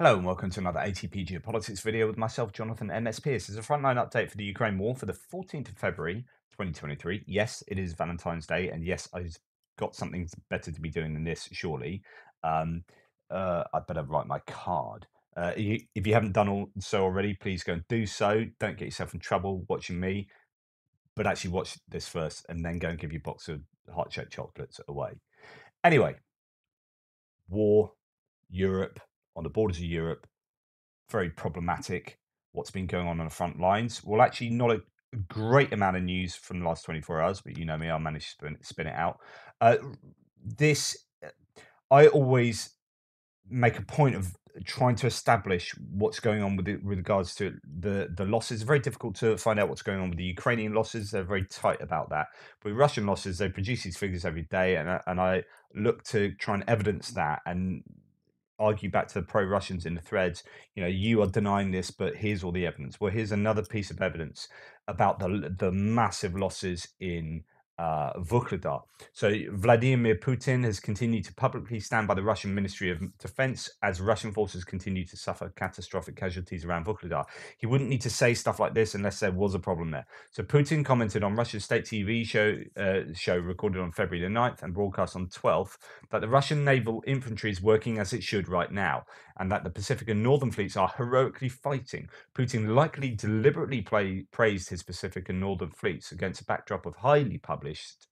Hello and welcome to another ATP Geopolitics video with myself, Jonathan MS. This is a frontline update for the Ukraine war for the 14th of February 2023. Yes, it is Valentine's Day, and yes, I've got something better to be doing than this, surely. Um, uh, I'd better write my card. Uh, if you haven't done all, so already, please go and do so. Don't get yourself in trouble watching me, but actually watch this first and then go and give your box of heart shaped chocolates away. Anyway, war, Europe, on the borders of Europe, very problematic. What's been going on on the front lines? Well, actually, not a great amount of news from the last 24 hours, but you know me, I'll manage to spin, spin it out. Uh, this, uh, I always make a point of trying to establish what's going on with it with regards to the the losses. It's very difficult to find out what's going on with the Ukrainian losses. They're very tight about that. With Russian losses, they produce these figures every day, and and I look to try and evidence that. And argue back to the pro Russians in the threads, you know, you are denying this, but here's all the evidence. Well, here's another piece of evidence about the the massive losses in uh, Vuhledar. So Vladimir Putin has continued to publicly stand by the Russian Ministry of Defense as Russian forces continue to suffer catastrophic casualties around Vuhledar. He wouldn't need to say stuff like this unless there was a problem there. So Putin commented on Russia's state TV show uh, show recorded on February the 9th and broadcast on 12th that the Russian naval infantry is working as it should right now and that the Pacific and Northern fleets are heroically fighting. Putin likely deliberately play, praised his Pacific and Northern fleets against a backdrop of highly published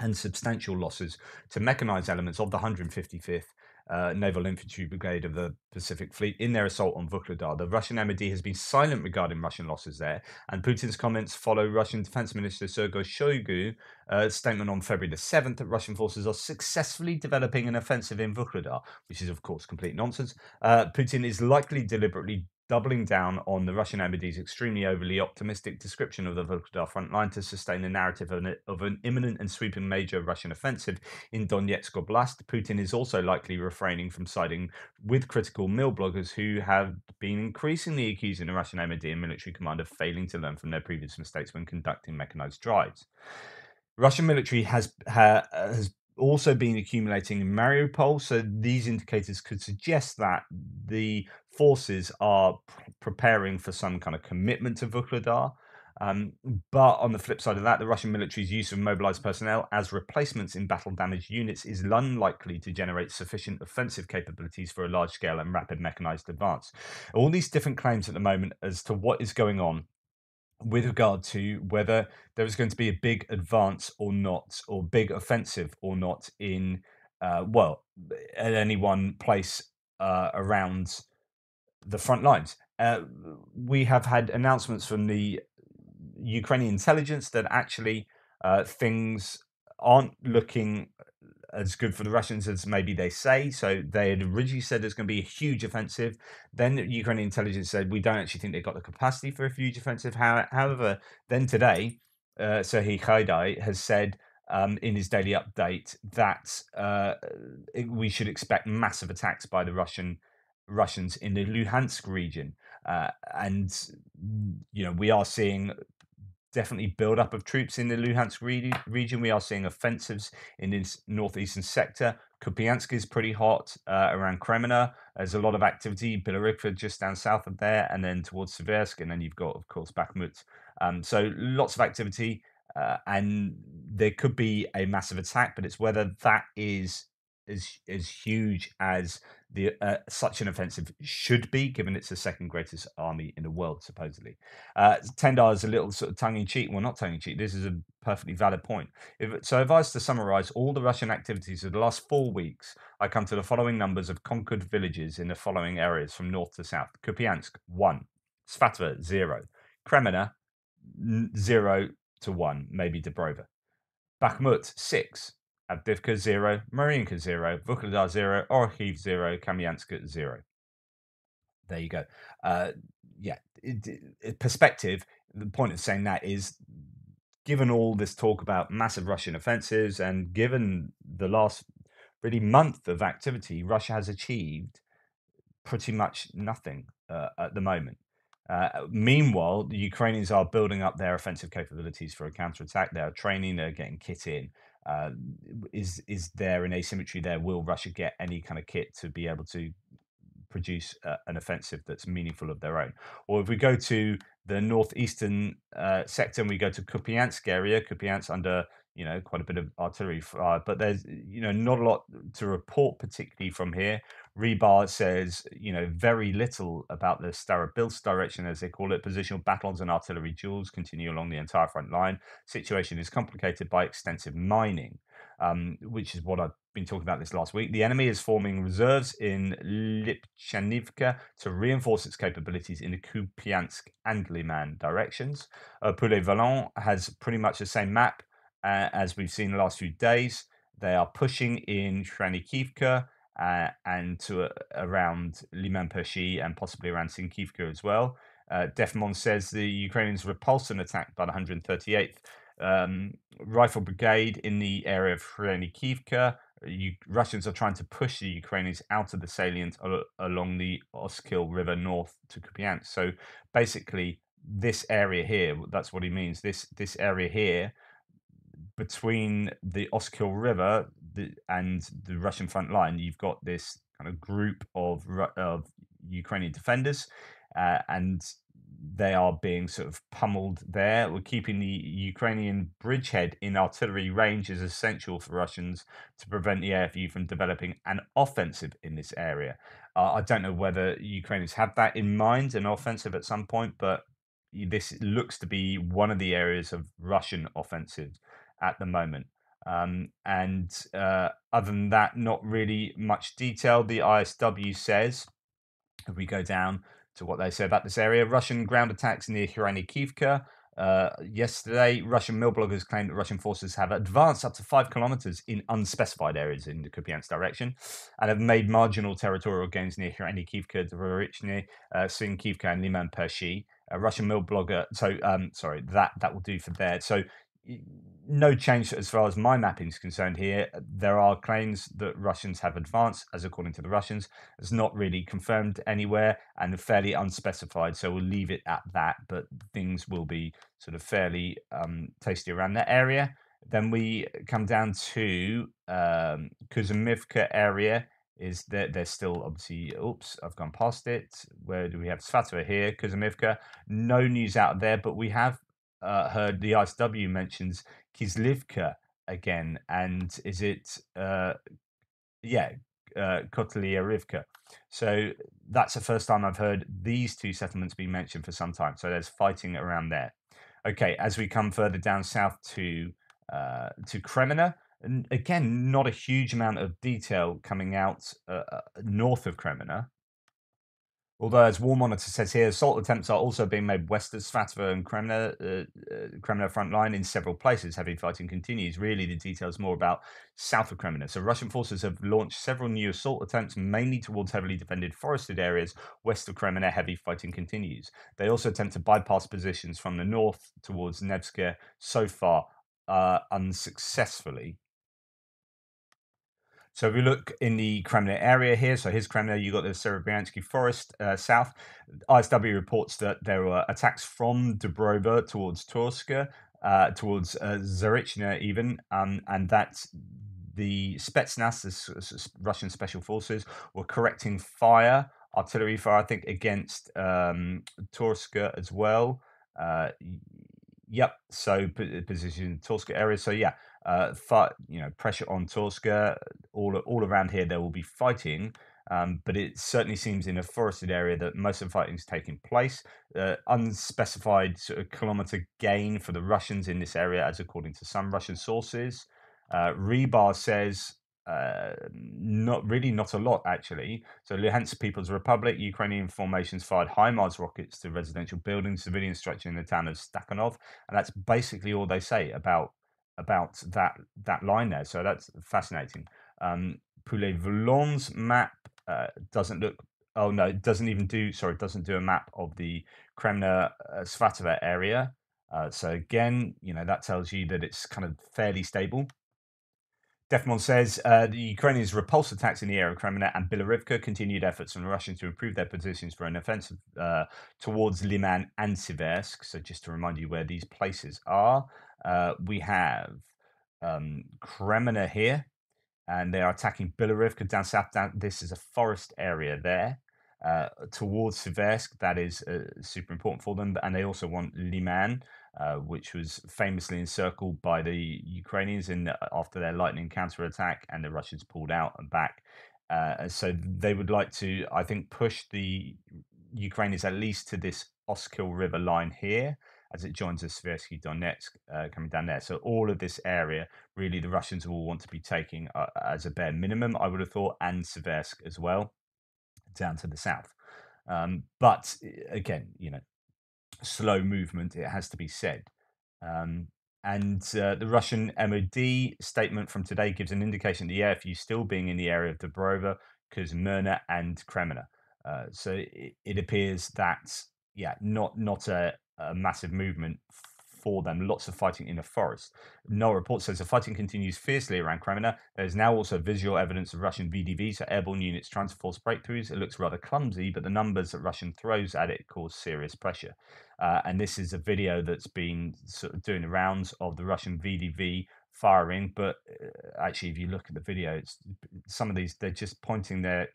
and substantial losses to mechanized elements of the 155th uh, Naval Infantry Brigade of the Pacific Fleet in their assault on Vuhledar. The Russian MOD has been silent regarding Russian losses there, and Putin's comments follow Russian Defense Minister Sergei Shoigu's uh, statement on February the 7th that Russian forces are successfully developing an offensive in Vuhledar, which is, of course, complete nonsense. Uh, Putin is likely deliberately doubling down on the Russian MOD's extremely overly optimistic description of the Vuhledar front line to sustain the narrative of an, of an, imminent and sweeping major Russian offensive in Donetsk Oblast. Putin is also likely refraining from siding with critical milbloggers who have been increasingly accusing the Russian MOD and military command of failing to learn from their previous mistakes when conducting mechanized drives. Russian military has ha, has also been accumulating in Mariupol. So these indicators could suggest that the forces are preparing for some kind of commitment to Vuhledar. Um, but on the flip side of that, the Russian military's use of mobilized personnel as replacements in battle damaged units is unlikely to generate sufficient offensive capabilities for a large scale and rapid mechanized advance. All these different claims at the moment as to what is going on with regard to whether there is going to be a big advance or not, or big offensive or not in, uh, well, at any one place uh, around the front lines. Uh, we have had announcements from the Ukrainian intelligence that actually uh, things aren't looking as good for the Russians as maybe they say. So they had originally said there's going to be a huge offensive. Then the Ukrainian intelligence said we don't actually think they've got the capacity for a huge offensive. However, then today, uh, Serhiy Haidai has said um, in his daily update that uh, we should expect massive attacks by the Russian Russians in the Luhansk region. Uh, and you know we are seeing definitely build up of troops in the Luhansk re- region. We are seeing offensives in this northeastern sector. Kupiansk is pretty hot uh, around Kreminna. There's a lot of activity. Bilorivka just down south of there, and then towards Seversk, and then you've got, of course, Bakhmut. Um, so lots of activity, uh, and there could be a massive attack, but it's whether that is as as huge as the uh, such an offensive should be, given it's the second greatest army in the world, supposedly. Uh, Tendar is a little sort of tongue in cheek. Well, not tongue in cheek. This is a perfectly valid point. If, so, if I was to summarize all the Russian activities of the last four weeks, I come to the following numbers of conquered villages in the following areas from north to south: Kupiansk one, Svatova zero, Kreminna zero to one, maybe Dobrova, Bakhmut six, Avdiivka 0, Mariinka 0, Vuhledar 0, Orikhiv 0, Kamianska 0. There you go. Uh, yeah, it, it, perspective, the point of saying that is given all this talk about massive Russian offensives and given the last really month of activity, Russia has achieved pretty much nothing uh, at the moment. Uh, meanwhile, the Ukrainians are building up their offensive capabilities for a counterattack. They are training, they're getting kit in. Uh, is is there an asymmetry there? Will Russia get any kind of kit to be able to produce uh, an offensive that's meaningful of their own. Or if we go to the northeastern uh, sector and we go to Kupiansk area, Kupiansk under you know quite a bit of artillery fire, but there's you know not a lot to report particularly from here. Rybar says you know very little about the Starobilsk direction, as they call it. Positional battles and artillery duels continue along the entire front line. Situation is complicated by extensive mining um, which is what I've been talking about this last week. The enemy is forming reserves in Lipchanivka to reinforce its capabilities in the Kupiansk and Liman directions. Uh, Poulet has pretty much the same map uh, as we've seen the last few days. They are pushing in Shranikivka uh, and to uh, around Liman Pershi and possibly around Sinkivka as well. Uh, Defmon says the Ukrainians repulsed an attack by the 138th um, rifle brigade in the area of Khrenikivka. You, Russians are trying to push the Ukrainians out of the salient al- along the Oskil River north to Kupiansk. So basically, this area here, that's what he means. This this area here between the Oskil River the, and the Russian front line, you've got this kind of group of of Ukrainian defenders, uh, and they are being sort of pummeled there. We're keeping the Ukrainian bridgehead in artillery range is essential for Russians to prevent the AFU from developing an offensive in this area. Uh, I don't know whether Ukrainians have that in mind, an offensive at some point, but this looks to be one of the areas of Russian offensive at the moment. Um, and uh, other than that, not really much detail. The ISW says, if we go down to what they say about this area. Russian ground attacks near Khrenikivka. Uh, yesterday, Russian milbloggers claimed that Russian forces have advanced up to five kilometers in unspecified areas in the Kupiansk direction and have made marginal territorial gains near Khrenikivka, Dvorichny, uh, Sinkivka, and Liman Pershi. A Russian milblogger, so um, sorry, that that will do for there. So no change as far as my mapping is concerned here. There are claims that Russians have advanced, as according to the Russians. It's not really confirmed anywhere and fairly unspecified. So we'll leave it at that. But things will be sort of fairly um, tasty around that area. Then we come down to um, Kuzumivka area. Is that there's still obviously, oops, I've gone past it. Where do we have Svatova here? Kuzumivka. No news out there, but we have uh, heard the ISW mentions Kislivka again, and is it uh, yeah uh, Rivka? So that's the first time I've heard these two settlements be mentioned for some time. So there's fighting around there. Okay, as we come further down south to uh, to Kreminna, and again, not a huge amount of detail coming out uh, uh north of Kreminna. Although, as War Monitor says here, assault attempts are also being made west of Svatova and Kreminna, uh, uh, Kreminna front line in several places. Heavy fighting continues. Really, the details more about south of Kreminna. So, Russian forces have launched several new assault attempts, mainly towards heavily defended forested areas west of Kreminna. Heavy fighting continues. They also attempt to bypass positions from the north towards Nevska, so far uh, unsuccessfully. So if we look in the Kremlin area here, so here's Kremlin, you've got the Serebryansky Forest uh, south. ISW reports that there were attacks from Dubrova towards Torska, uh, towards uh, Zarichna even, um, and that the Spetsnaz, the Russian special forces, were correcting fire, artillery fire, I think, against um, Torska as well. Uh, yep, so position Torska area. So yeah, uh, fight, you know, pressure on Torska. All all around here, there will be fighting, um, but it certainly seems in a forested area that most of the fighting is taking place. Uh, unspecified sort of kilometer gain for the Russians in this area, as according to some Russian sources. Uh, Rybar says uh, not really not a lot actually. So Luhansk People's Republic, Ukrainian formations fired HIMARS rockets to residential buildings, civilian structure in the town of Stakhanov, and that's basically all they say about about that that line there. So that's fascinating. Um, Poulet Volant's map uh, doesn't look. Oh no, it doesn't even do. Sorry, it doesn't do a map of the Kreminna uh, Svatova area. Uh, so again, you know that tells you that it's kind of fairly stable. Defmon says uh, the Ukrainians repulsed attacks in the area of Kreminna and Bilorivka, continued efforts from the Russians to improve their positions for an offensive uh, towards Liman and Siversk. So just to remind you where these places are, uh, we have um, Kreminna here, and they are attacking Bilorivka down south. Down, this is a forest area there. uh, towards Seversk. That is uh, super important for them. And they also want Liman, uh, which was famously encircled by the Ukrainians in the, after their lightning counterattack, and the Russians pulled out and back. Uh, so they would like to, I think, push the Ukrainians at least to this Oskil River line here as it joins the Seversky Donetsk uh, coming down there. So all of this area, really, the Russians will want to be taking uh, as a bare minimum, I would have thought, and Seversk as well, down to the south. Um, but again, you know, slow movement, it has to be said. Um, and uh, the Russian MOD statement from today gives an indication of the airfield still being in the area of Dobrova, Kuzmyrna, and Kreminna. Uh, so it, it, appears that, yeah, not not a, a massive movement for them. Lots of fighting in the forest. No report says the fighting continues fiercely around Kreminna. There's now also visual evidence of Russian VDV, so airborne units trying to force breakthroughs. It looks rather clumsy, but the numbers that Russian throws at it cause serious pressure. Uh, and this is a video that's been sort of doing the rounds of the Russian VDV firing. But uh, actually, if you look at the video, it's some of these they're just pointing their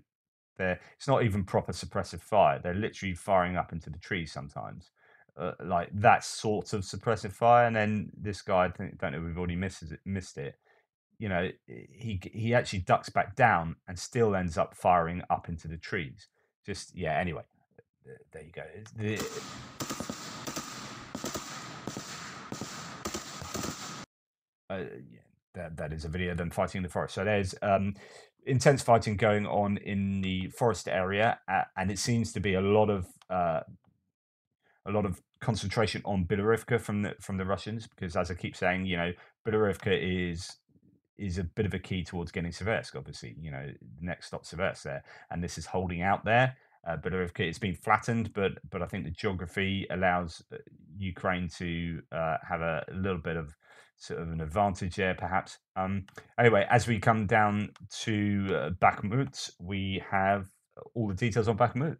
their. It's not even proper suppressive fire. They're literally firing up into the trees sometimes uh, like that sort of suppressive fire. And then this guy, I think, don't know, we've already missed it, missed it. You know, he he actually ducks back down and still ends up firing up into the trees. Just yeah. Anyway, there you go. The, uh, yeah, that, that is a video of them fighting in the forest. So there's um, intense fighting going on in the forest area, and it seems to be a lot of uh, a lot of concentration on Bilorivka from the from the Russians because, as I keep saying, you know, Bilorivka is is a bit of a key towards getting Seversk. Obviously, you know, the next stop Seversk there, and this is holding out there. Uh, Bilorivka it's been flattened, but but I think the geography allows uh, Ukraine to uh, have a, a, little bit of sort of an advantage there, perhaps. Um, anyway, as we come down to uh, Bakhmut, we have all the details on Bakhmut.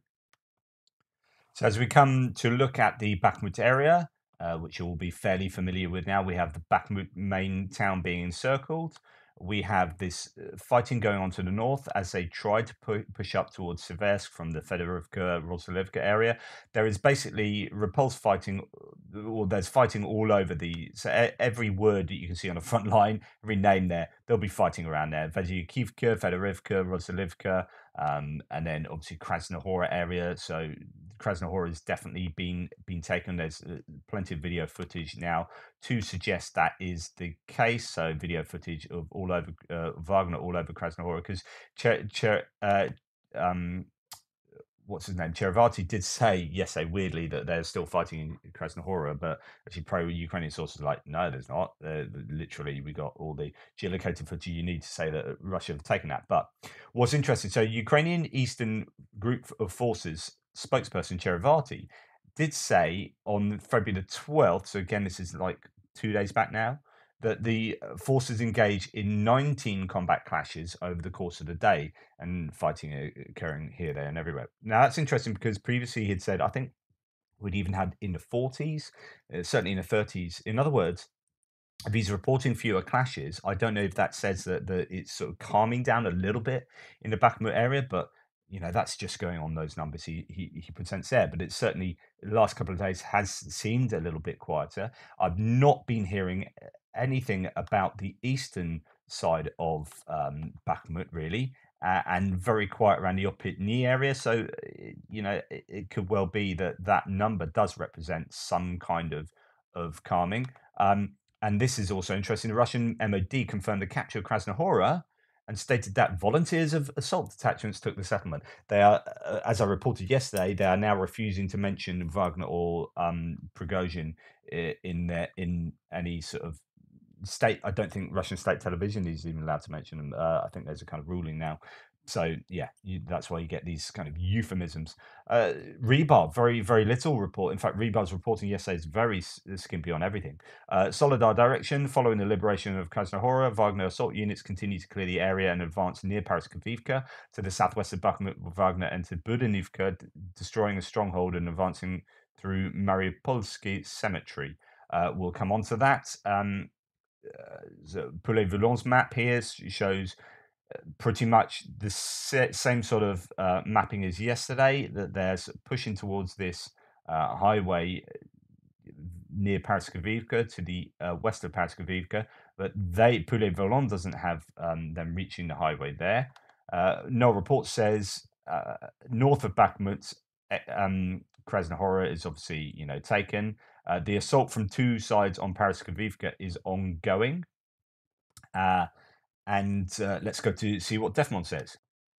So as we come to look at the Bakhmut area, uh, which you'll be fairly familiar with now, we have the Bakhmut main town being encircled. We have this uh, fighting going on to the north as they try to pu- push up towards Seversk from the Fedorovka Rosalivka area. There is basically repulse fighting, uh, or there's fighting all over the. So every word that you can see on the front line, every name there, they'll be fighting around there. Vasyukivka, Fedorivka, Rosalivka, um, and then obviously Krasnohora area. So Krasnohora has definitely been been taken. There's uh, plenty of video footage now to suggest that is the case. So video footage of all over uh, Wagner all over Krasnohora because Cher, Cher, uh, um, what's his name? Cherevati did say yes, yesterday, weirdly, that they're still fighting in Krasnohora, but actually, pro Ukrainian sources are like, no, there's not. Uh, literally, we got all the geolocated footage you need to say that Russia have taken that. But what's interesting, so Ukrainian Eastern Group of Forces spokesperson Cherevati did say on February the 12th, so again, this is like two days back now, that the uh, forces engage in 19 combat clashes over the course of the day and fighting uh, occurring here, there, and everywhere. Now, that's interesting because previously he'd said, I think we'd even had in the 40s, uh, certainly in the 30s. In other words, if he's reporting fewer clashes, I don't know if that says that, that it's sort of calming down a little bit in the Bakhmut area, but you know that's just going on those numbers he, he he presents there but it's certainly the last couple of days has seemed a little bit quieter i've not been hearing anything about the eastern side of um, Bakhmut, really, uh, and very quiet around the Opitny area. So, eh, you know, it, it, could well be that that number does represent some kind of of calming. Um, and this is also interesting. The Russian MOD confirmed the capture of Krasnohora and stated that volunteers of assault detachments took the settlement. They are, uh, as I reported yesterday, they are now refusing to mention Wagner or um, Prigozhin eh, in their in any sort of state. I don't think Russian state television is even allowed to mention them. Uh, I think there's a kind of ruling now. So yeah, you, that's why you get these kind of euphemisms. Uh, Rybar, very very little report. In fact, Rybar's reporting yesterday is very skimpy on everything. Uh, Soledar direction following the liberation of Krasnohora, Wagner assault units continue to clear the area and advance near Paraskovivka to the southwest of Bakhmut. Wagner entered Budanivka, destroying a stronghold and advancing through Mariupolsky Cemetery. Uh, we'll come on to that. Um, uh, the Poulet Volant's map here shows pretty much the same sort of uh, mapping as yesterday. That they're pushing towards this uh, highway near Paraskovivka to the uh, west of Paraskovivka, but they Poulet-Volant doesn't have um, them reaching the highway there. Uh, no report says uh, north of Bakhmut, eh, um, Krasnohora is obviously you know taken. Uh, the assault from two sides on Paraskovivka is ongoing. Uh, and uh, let's go to see what Defmon says.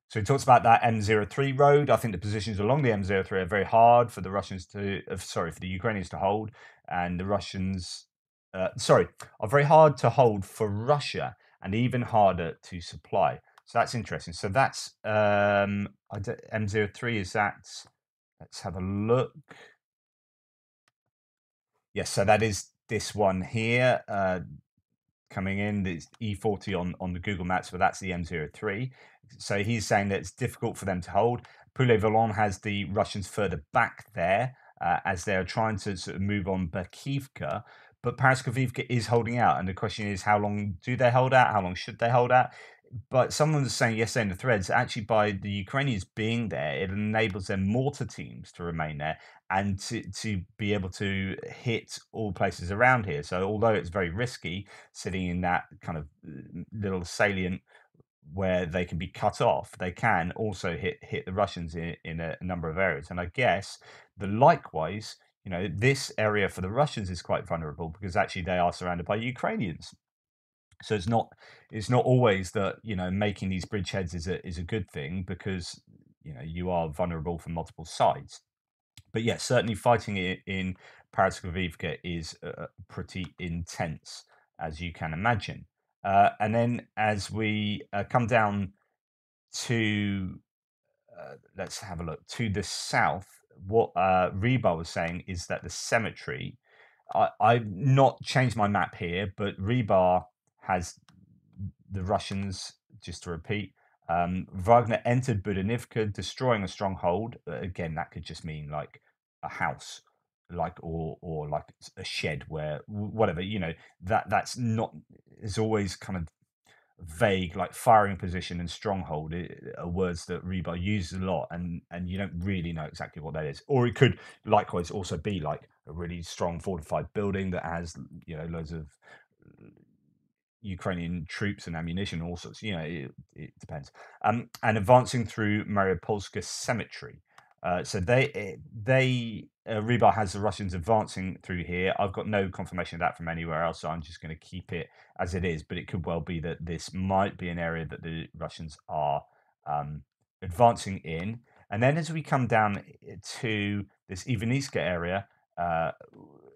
So he talks about that M03 road. I think the positions along the M03 are very hard for the Russians to, sorry, for the Ukrainians to hold, and the Russians, uh, sorry, are very hard to hold for Russia, and even harder to supply. So that's interesting. So that's um, M03. Is that? Let's have a look. Yes, so that is this one here. Uh, coming in. It's E40 on, on the Google Maps, but that's the M03. So he's saying that it's difficult for them to hold. Poulet-Volant has the Russians further back there uh, as they're trying to sort of move on Berkivka. But Paraskovivka is holding out. And the question is, how long do they hold out? How long should they hold out? but someone was saying yesterday in the threads actually by the Ukrainians being there, it enables their mortar teams to remain there and to, to be able to hit all places around here. So although it's very risky sitting in that kind of uh, little salient where they can be cut off, they can also hit hit the Russians in, in a number of areas. And I guess the likewise, you know, this area for the Russians is quite vulnerable because actually they are surrounded by Ukrainians so it's not it's not always that you know making these bridgeheads is a is a good thing because you know you are vulnerable from multiple sides but yes certainly fighting it in Paraskovivka is uh, pretty intense as you can imagine uh, and then as we uh, come down to uh, let's have a look to the south what uh, Rybar was saying is that the cemetery I, I've not changed my map here, but Rybar has the Russians, just to repeat, um, Wagner entered Budanivka, destroying a stronghold. Uh, again, that could just mean like a house, like or or like a shed where whatever you know that that's not is always kind of vague like firing position and stronghold are words that Rybar uses a lot and and you don't really know exactly what that is or it could likewise also be like a really strong fortified building that has you know loads of Ukrainian troops and ammunition, all sorts. You know, it, it depends. Um, and advancing through Mariupolska Cemetery. Uh, so they eh, they uh, Rybar has the Russians advancing through here. I've got no confirmation of that from anywhere else, so I'm just going to keep it as it is. But it could well be that this might be an area that the Russians are um, advancing in. And then as we come down eh, to this Ivaniska area, uh,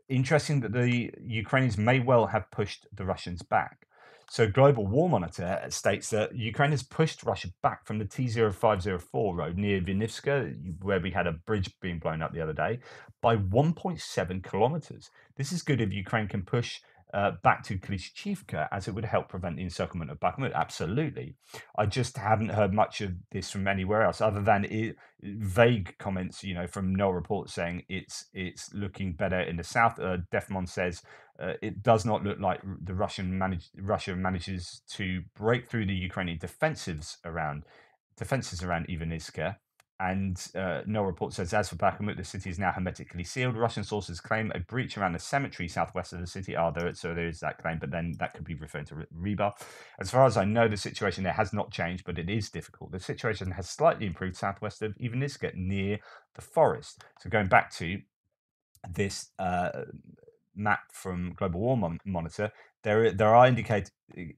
interesting that the Ukrainians may well have pushed the Russians back. So, Global War Monitor states that Ukraine has pushed Russia back from the T0504 road near Vinivska, where we had a bridge being blown up the other day, by 1.7 kilometers. This is good if Ukraine can push uh, back to Klishchivka as it would help prevent the encirclement of Bakhmut. Absolutely. I just haven't heard much of this from anywhere else other than it, vague comments, you know, from no report saying it's it's looking better in the south. Uh, Defmon says uh, it does not look like the Russian manage, Russia manages to break through the Ukrainian defensives around defenses around Ivaniska. And uh, no report says, as for Bakhmut, the city is now hermetically sealed. Russian sources claim a breach around the cemetery southwest of the city. Are there? So there is that claim, but then that could be referring to Rybar. As far as I know, the situation there has not changed, but it is difficult. The situation has slightly improved southwest of Ivaniska near the forest. So going back to this uh, map from Global War Mon- Monitor, there there are indicate,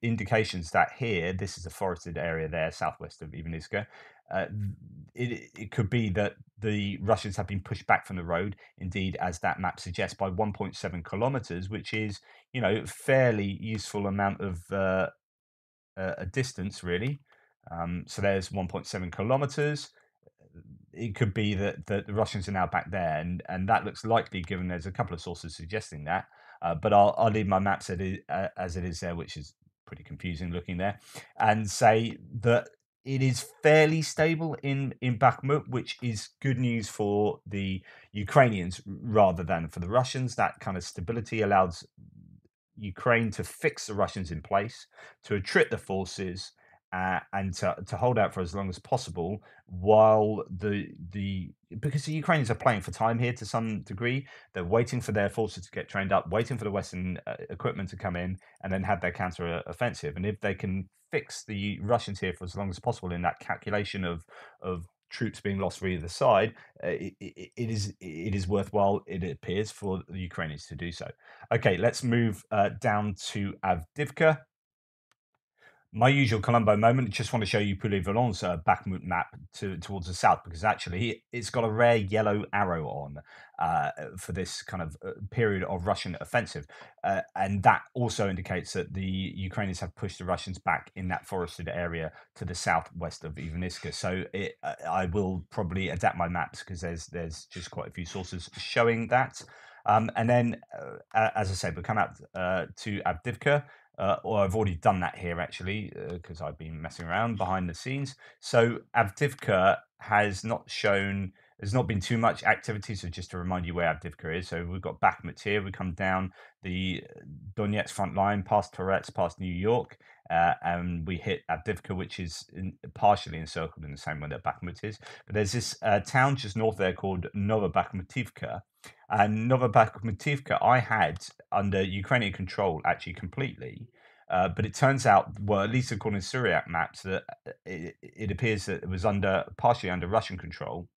indications that here, this is a forested area there, southwest of Ivaniska, uh, it, it could be that the Russians have been pushed back from the road, indeed, as that map suggests, by 1.7 kilometers, which is, you know, fairly useful amount of uh, a distance, really. Um, so there's 1.7 kilometers. It could be that, that the Russians are now back there, and, and that looks likely given there's a couple of sources suggesting that. Uh, but I'll, I'll leave my map as it, is, uh, as it is there, which is pretty confusing looking there, and say that it is fairly stable in in Bakhmut, which is good news for the Ukrainians rather than for the Russians. That kind of stability allows Ukraine to fix the Russians in place, to attrit the forces, uh, and to, to hold out for as long as possible while the the because the Ukrainians are playing for time here to some degree. They're waiting for their forces to get trained up, waiting for the Western uh, equipment to come in, and then have their counter offensive. And if they can fix the Russians here for as long as possible in that calculation of of troops being lost for either side, uh, it, it, it is it is worthwhile. It appears for the Ukrainians to do so. Okay, let's move uh, down to Avdiivka my usual Columbo moment. Just want to show you Poulet-Volant's uh, Bakhmut map to, towards the south because actually it's got a rare yellow arrow on uh, for this kind of uh, period of Russian offensive, uh, and that also indicates that the Ukrainians have pushed the Russians back in that forested area to the southwest of Ivaniska. So it, uh, I will probably adapt my maps because there's there's just quite a few sources showing that. Um, and then, uh, as I said, we come out to Avdiivka uh, or I've already done that here actually because uh, I've been messing around behind the scenes. So Avdiivka has not shown, there's not been too much activity. So just to remind you where Avdiivka is. So we've got Bakhmut here. We come down the Donetsk front line, past Torets, past New York, uh, and we hit Avdiivka, which is in, partially encircled in the same way that Bakhmut is. But there's this uh, town just north there called Novobakhmutivka, and Novobakhmutivka I had under Ukrainian control actually completely. Uh, but it turns out, well, at least according to Suriyak maps, that uh, it, it, appears that it was under partially under Russian control,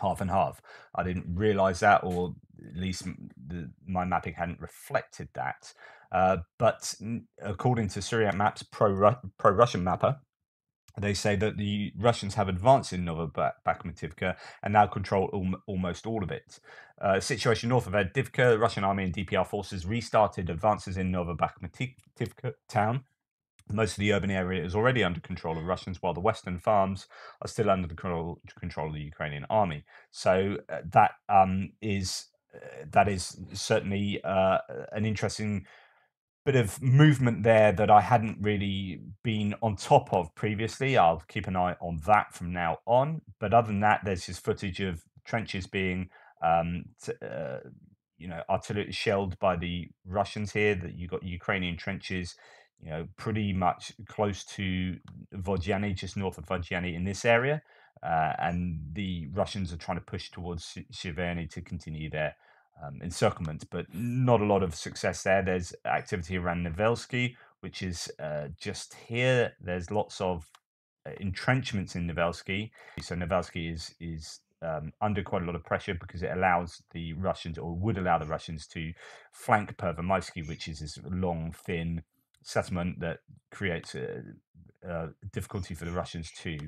half and half. I didn't realize that, or at least the, my mapping hadn't reflected that. Uh, but according to Suriyak maps, pro pro Russian mapper, they say that the Russians have advanced in Novobakhmutivka and now control al- almost all of it. Uh, situation north of the Russian army and DPR forces restarted advances in Novobakhmutivka town. Most of the urban area is already under control of Russians, while the western farms are still under the control, control of the Ukrainian army. So uh, that um, is uh, that is certainly uh, an interesting bit of movement there that I hadn't really been on top of previously. I'll keep an eye on that from now on. But other than that, there's just footage of trenches being, um, t- uh, you know, artillery shelled by the Russians here. That you got Ukrainian trenches, you know, pretty much close to Vodyany, just north of Vodyany in this area. Uh, and the Russians are trying to push towards Shiverney to continue their um, encirclement, but not a lot of success there. There's activity around Nevelsky, which is uh, just here. There's lots of uh, entrenchments in Nevelsky. So Nevelsky is is um, under quite a lot of pressure because it allows the Russians, or would allow the Russians, to flank Pervomaisky, which is this long, thin settlement that creates a, a difficulty for the Russians to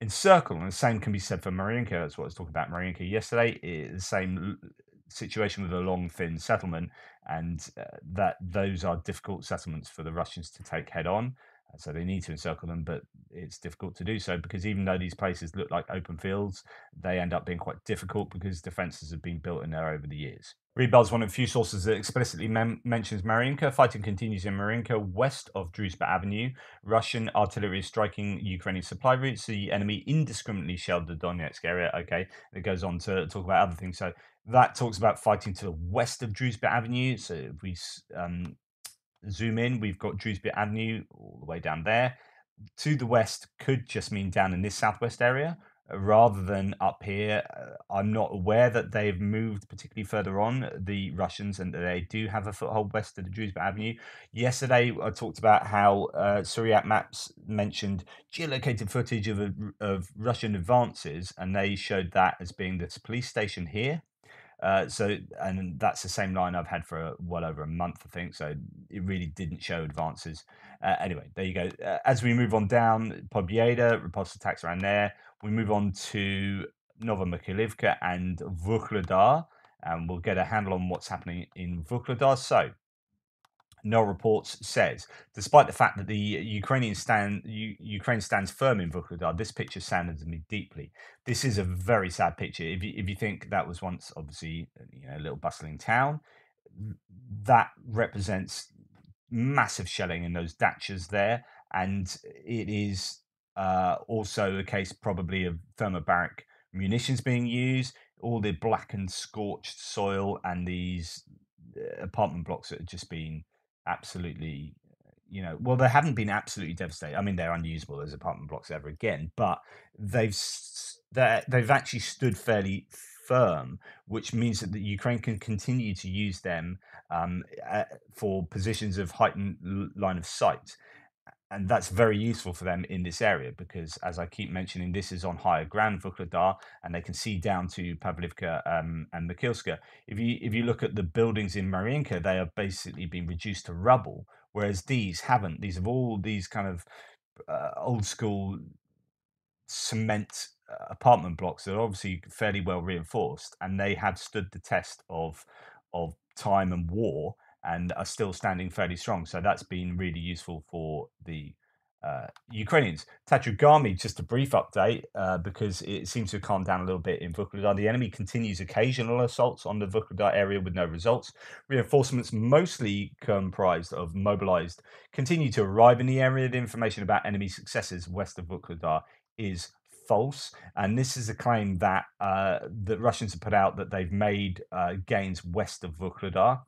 encircle. And the same can be said for Mariinka. That's what I was talking about Mariinka yesterday. It, the same situation with a long, thin settlement, and uh, that those are difficult settlements for the Russians to take head on. So they need to encircle them, but it's difficult to do so because even though these places look like open fields, they end up being quite difficult because defenses have been built in there over the years. Is one of the few sources that explicitly mem- mentions Mariinka. Fighting continues in Mariinka, west of Druzhba Avenue. Russian artillery is striking Ukrainian supply routes. The enemy indiscriminately shelled the Donetsk area. Okay, it goes on to talk about other things. So that talks about fighting to the west of Druzhba Avenue. So if we um, zoom in, we've got Druzhba Avenue all the way down there. To the west could just mean down in this southwest area uh, rather than up here. Uh, I'm not aware that they've moved particularly further on, the Russians, and they do have a foothold west of the Druzhba Avenue. Yesterday, I talked about how uh, Suriyak maps mentioned geolocated footage of, of Russian advances, and they showed that as being this police station here uh, so, and that's the same line I've had for well over a month, I think. So it really didn't show advances. Uh, anyway, there you go. Uh, as we move on down, Pobieda, repulsed attacks around there. We move on to Novomykhailivka and Vuhledar, and we'll get a handle on what's happening in Vuhledar. So, Noel Reports says, despite the fact that the Ukrainian stand U- Ukraine stands firm in Vuhledar, this picture saddens me deeply. This is a very sad picture. If you, if you think that was once obviously you know a little bustling town, that represents massive shelling in those dachas there, and it is uh, also a case probably of thermobaric munitions being used. All the blackened, scorched soil and these uh, apartment blocks that have just been absolutely you know, well, they haven't been absolutely devastated. I mean, they're unusable as apartment blocks ever again, but they've they they've actually stood fairly firm, which means that the Ukraine can continue to use them um, uh, for positions of heightened line of sight and that's very useful for them in this area because, as I keep mentioning, this is on higher ground, Vuhledar, and they can see down to Pavlivka um, and Mikilska. If you if you look at the buildings in Mariinka, they have basically been reduced to rubble, whereas these haven't. These have all these kind of uh, old school cement uh, apartment blocks that are obviously fairly well reinforced, and they have stood the test of of time and war and are still standing fairly strong. So that's been really useful for the uh, Ukrainians. Tatarigami, just a brief update uh, because it seems to have calmed down a little bit in Vuhledar. The enemy continues occasional assaults on the Vuhledar area with no results. Reinforcements, mostly comprised of mobilized, continue to arrive in the area. The information about enemy successes west of Vuhledar is false, and this is a claim that uh, the Russians have put out that they've made uh, gains west of Vuhledar.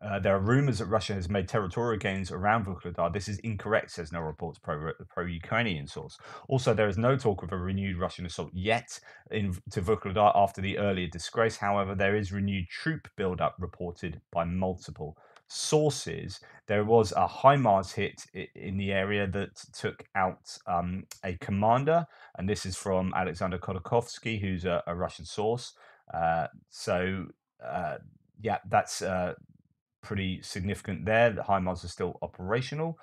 Uh, there are rumors that Russia has made territorial gains around Vuhledar. This is incorrect, says Noel Reports pro pro Ukrainian source. Also, there is no talk of a renewed Russian assault yet in, to Vuhledar after the earlier disgrace. However, there is renewed troop buildup reported by multiple sources. There was a HIMARS hit in the area that took out um, a commander, and this is from Alexander Khodakovsky, who's a, a Russian source. Uh, so, uh, yeah, that's uh, pretty significant there. The HIMARS are still operational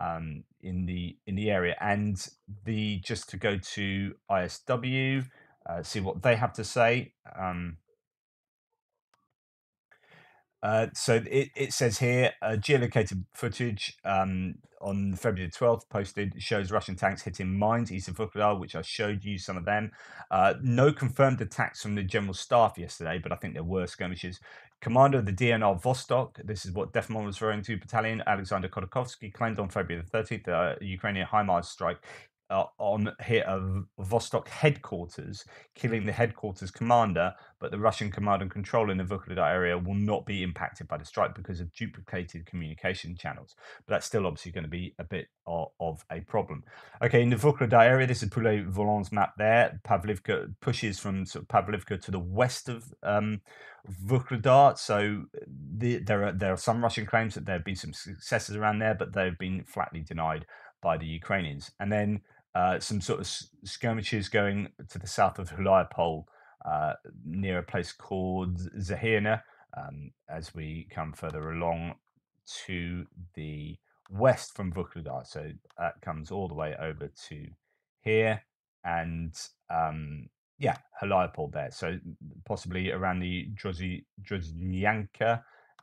um, in the in the area, and the just to go to ISW, uh, see what they have to say. Um, uh, so it, it says here uh, geolocated footage um, on February the 12th posted shows Russian tanks hitting mines east of Vuhledar, which I showed you some of them. Uh, no confirmed attacks from the general staff yesterday, but I think there were skirmishes. Commander of the DNR Vostok, this is what Defmon was referring to, battalion, Alexander Khodakovsky, claimed on February the 13th that uh, Ukrainian HIMARS strike uh, on hit of Vostok headquarters, killing the headquarters commander, but the Russian command and control in the Vuhledar area will not be impacted by the strike because of duplicated communication channels. But that's still obviously going to be a bit of, of a problem. Okay, in the Vuhledar area, this is Poulet Volant's map there. Pavlivka pushes from sort of Pavlivka to the west of um. So the, there are there are some Russian claims that there have been some successes around there, but they've been flatly denied by the Ukrainians. And then uh, some sort of skirmishes going to the south of Hulaypol uh, near a place called Zahirna um, as we come further along to the west from Vuhledar. So that comes all the way over to here and um, yeah, Hulaypol there. So possibly around the Drozhnyanka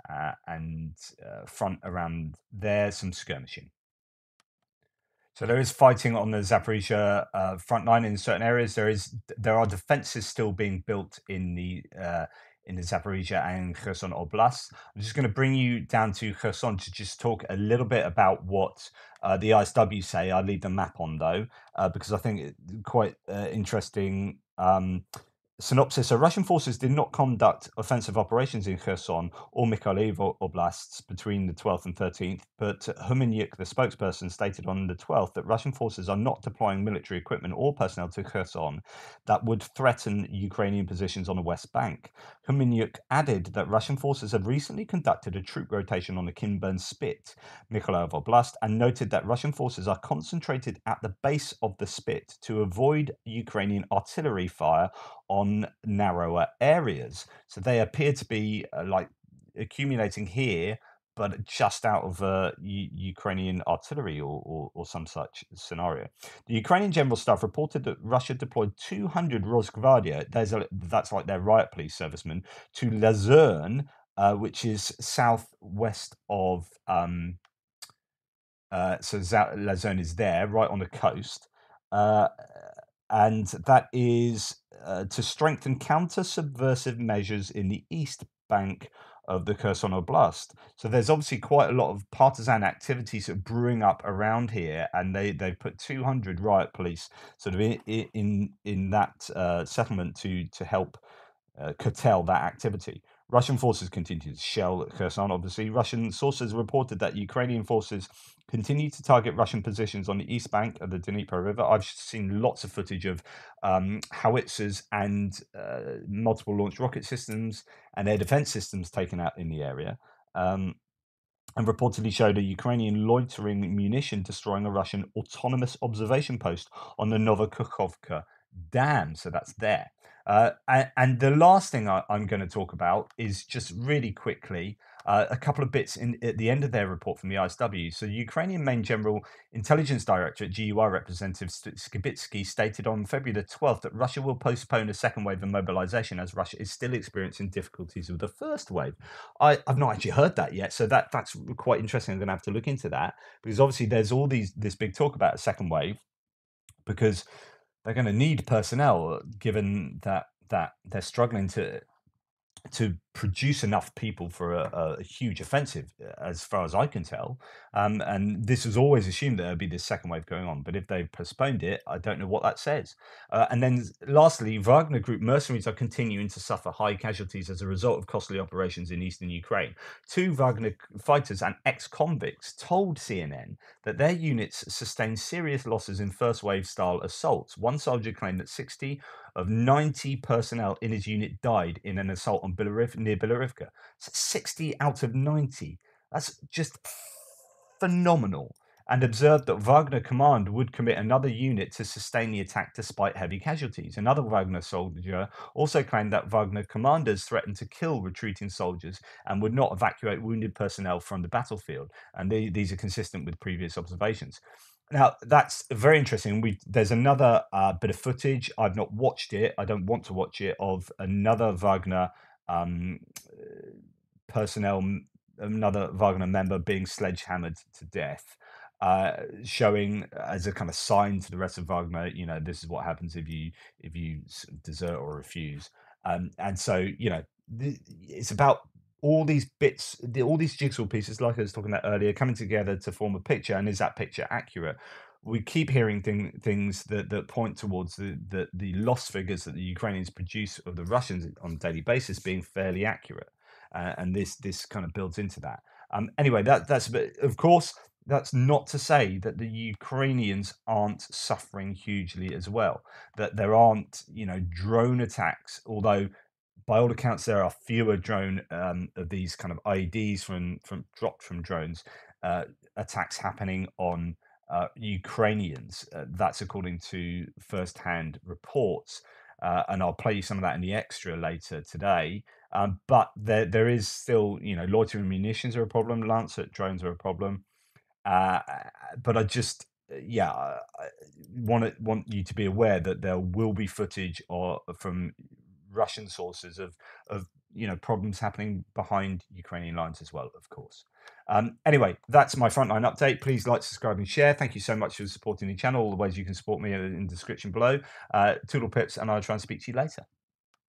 uh, and uh, front around there, some skirmishing. So there is fighting on the Zaporizhia uh, front line in certain areas. There is there are defenses still being built in the uh, in the Zaporizhia and Kherson Oblast. I'm just going to bring you down to Kherson to just talk a little bit about what uh, the ISW say. I leave the map on though uh, because I think it's quite uh, interesting. Um, Synopsis: So Russian forces did not conduct offensive operations in Kherson or Mykolaiv oblasts between the 12th and 13th, but Humeniuk, the spokesperson, stated on the 12th that Russian forces are not deploying military equipment or personnel to Kherson that would threaten Ukrainian positions on the West Bank. Humeniuk added that Russian forces have recently conducted a troop rotation on the Kinburn Spit, Mykolaiv Oblast, and noted that Russian forces are concentrated at the base of the Spit to avoid Ukrainian artillery fire on narrower areas. So they appear to be uh, like accumulating here, but just out of uh, U- Ukrainian artillery or, or, or, some such scenario. The Ukrainian general staff reported that Russia deployed 200 Rosgvardia, there's a, that's like their riot police servicemen, to Lazurne, uh, which is southwest of. Um, uh, so Lazurne is there, right on the coast. Uh, and that is uh, to strengthen counter subversive measures in the east bank of the Kherson Oblast. So there's obviously quite a lot of partisan activities sort of brewing up around here, and they they put 200 riot police sort of in in in that uh, settlement to to help uh, curtail that activity. Russian forces continue to shell Kherson. Obviously, Russian sources reported that Ukrainian forces continue to target Russian positions on the east bank of the Dnieper River. I've seen lots of footage of um, howitzers and uh, multiple launch rocket systems and air defense systems taken out in the area. Um, and reportedly showed a Ukrainian loitering munition destroying a Russian autonomous observation post on the Novokakhovka dam. So that's there. Uh, and, and, the last thing I, am going to talk about is just really quickly uh, a couple of bits in, at the end of their report from the ISW. So, Ukrainian main general intelligence director at GUR Representative Skibitsky stated on February the 12th that Russia will postpone a second wave of mobilization as Russia is still experiencing difficulties with the first wave. I, have not actually heard that yet, so that that's quite interesting. I'm going to have to look into that because obviously there's all these this big talk about a second wave because they're going to need personnel given that that they're struggling to to produce enough people for a, a, huge offensive, uh, as far as I can tell. Um, and this was always assumed that there'd be this second wave going on. But if they've postponed it, I don't know what that says. Uh, and then lastly, Wagner Group mercenaries are continuing to suffer high casualties as a result of costly operations in eastern Ukraine. Two Wagner fighters and ex convicts told CNN that their units sustained serious losses in first wave style assaults. One soldier claimed that 60 of 90 personnel in his unit died in an assault on Bilariv- near Bilarivka. So 60 out of 90. That's just phenomenal. And observed that Wagner command would commit another unit to sustain the attack despite heavy casualties. Another Wagner soldier also claimed that Wagner commanders threatened to kill retreating soldiers and would not evacuate wounded personnel from the battlefield. And they, these are consistent with previous observations. Now that's very interesting. We there's another uh, bit of footage. I've not watched it. I don't want to watch it of another Wagner um, personnel, another Wagner member being sledgehammered to death, uh, showing as a kind of sign to the rest of Wagner. You know, this is what happens if you if you desert or refuse. Um, and so you know, th- it's about all these bits, the, all these jigsaw pieces, like I was talking about earlier, coming together to form a picture. And is that picture accurate? We keep hearing thing, things that, that point towards the, the, the loss figures that the Ukrainians produce of the Russians on a daily basis being fairly accurate. Uh, and this this kind of builds into that. Um, anyway, that that's but of course that's not to say that the Ukrainians aren't suffering hugely as well. That there aren't you know drone attacks, although by all accounts, there are fewer drone um, of these kind of IEDs from from dropped from drones uh, attacks happening on uh, Ukrainians. Uh, that's according to first-hand reports, uh, and I'll play you some of that in the extra later today. Um, but there there is still, you know, loitering munitions are a problem. Lancet drones are a problem. Uh, but I just yeah, I want want you to be aware that there will be footage or from Russian sources of of you know problems happening behind Ukrainian lines as well, of course. Um, anyway, that's my frontline update. Please like, subscribe, and share. Thank you so much for supporting the channel. All the ways you can support me in the description below. Uh, Toodle pips, and I'll try and speak to you later.